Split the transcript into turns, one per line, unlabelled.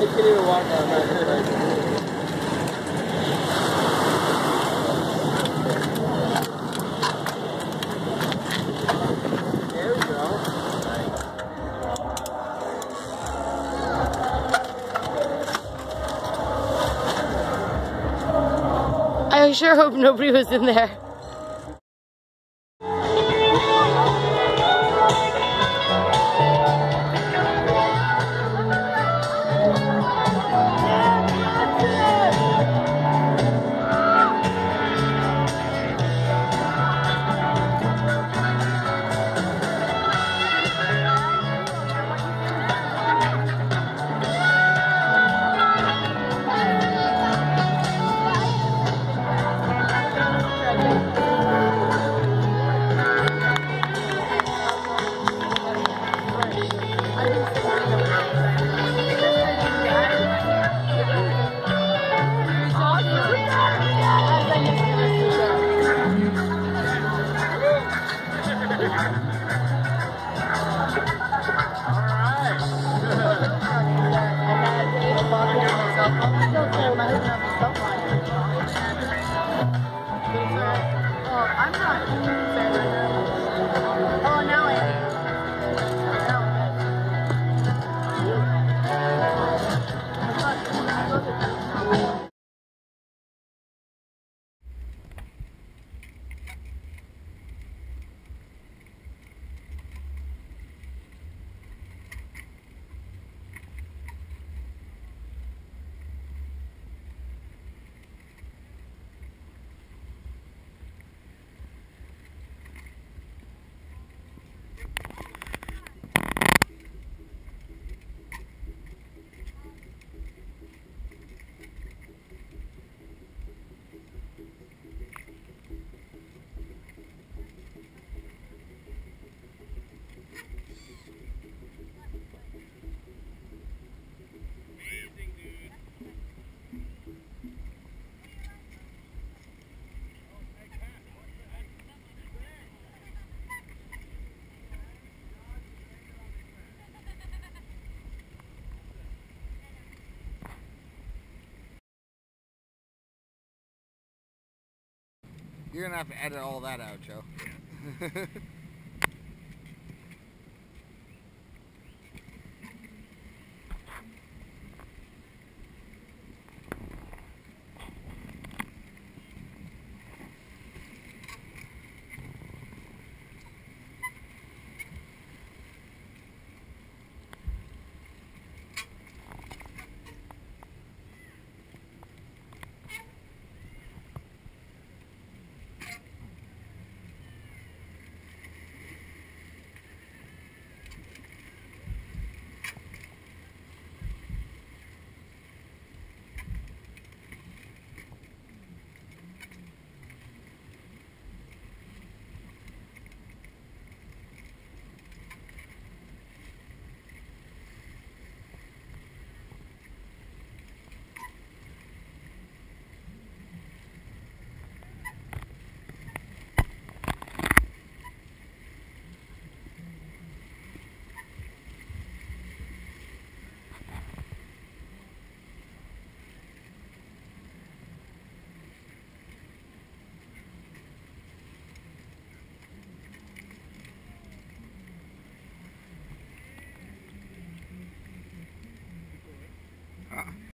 he can't even walk. There.
I sure hope nobody was in there.
You're gonna have to edit all that out, Joe.